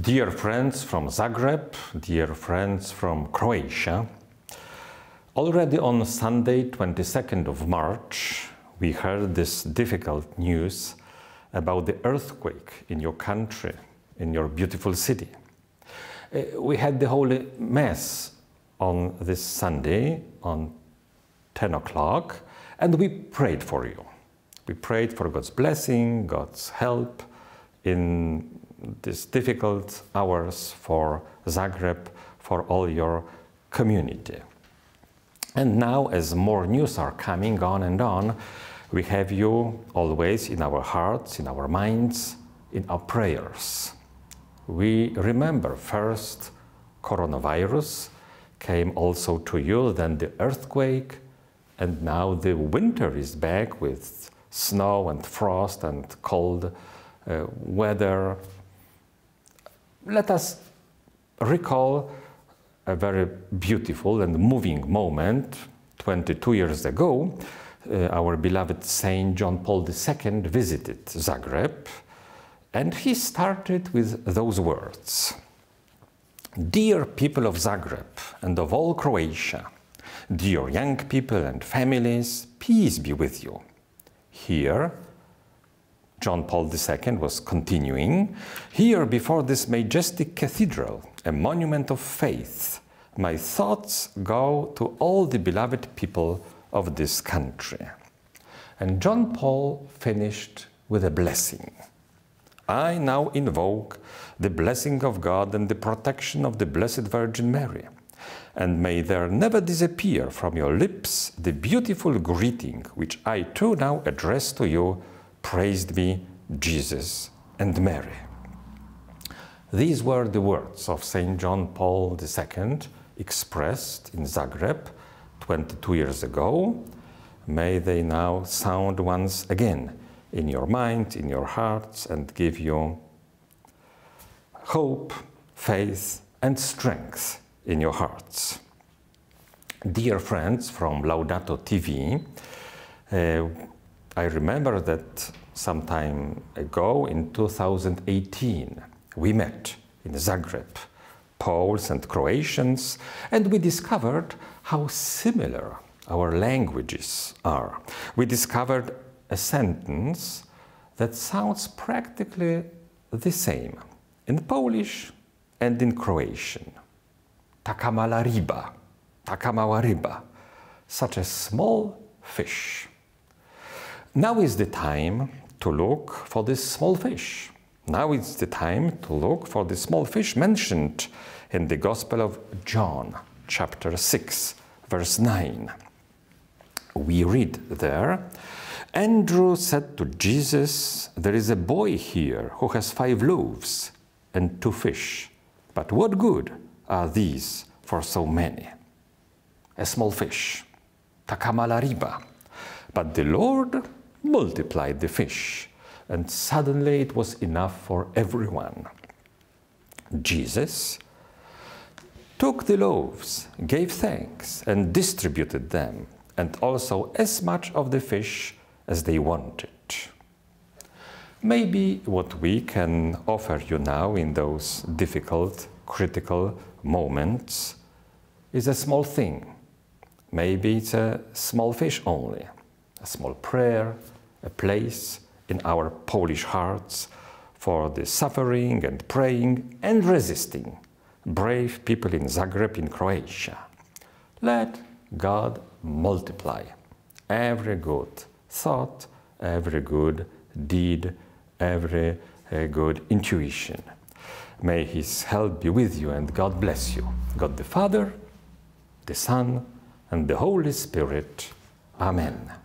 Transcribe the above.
Dear friends from Zagreb, dear friends from Croatia, already on Sunday, 22nd of March, we heard this difficult news about the earthquake in your country, in your beautiful city. Uh, we had the Holy Mass on this Sunday on 10 o'clock, and we prayed for you. We prayed for God's blessing, God's help in these difficult hours for Zagreb, for all your community. And now, as more news are coming on and on, we have you always in our hearts, in our minds, in our prayers. We remember first coronavirus came also to you, then the earthquake, and now the winter is back with snow and frost and cold uh, weather, let us recall a very beautiful and moving moment 22 years ago. Uh, our beloved Saint John Paul II visited Zagreb and he started with those words Dear people of Zagreb and of all Croatia, dear young people and families, peace be with you. Here, John Paul II was continuing, here before this majestic cathedral, a monument of faith, my thoughts go to all the beloved people of this country. And John Paul finished with a blessing. I now invoke the blessing of God and the protection of the Blessed Virgin Mary. And may there never disappear from your lips the beautiful greeting which I too now address to you praised be Jesus and Mary. These were the words of St. John Paul II expressed in Zagreb 22 years ago. May they now sound once again in your mind, in your hearts, and give you hope, faith, and strength in your hearts. Dear friends from Laudato TV, uh, I remember that some time ago in 2018 we met in Zagreb, Poles and Croatians, and we discovered how similar our languages are. We discovered a sentence that sounds practically the same in Polish and in Croatian. Taka mala ryba, taka mała ryba, such a small fish. Now is the time to look for this small fish. Now is the time to look for the small fish mentioned in the Gospel of John, chapter 6, verse 9. We read there Andrew said to Jesus, There is a boy here who has five loaves and two fish. But what good are these for so many? A small fish, takamala riba. But the Lord multiplied the fish, and suddenly it was enough for everyone. Jesus took the loaves, gave thanks, and distributed them, and also as much of the fish as they wanted. Maybe what we can offer you now in those difficult, critical moments is a small thing. Maybe it's a small fish only, a small prayer, a place in our Polish hearts for the suffering and praying and resisting brave people in Zagreb in Croatia. Let God multiply every good thought, every good deed, every uh, good intuition. May His help be with you and God bless you. God the Father, the Son, and the Holy Spirit. Amen.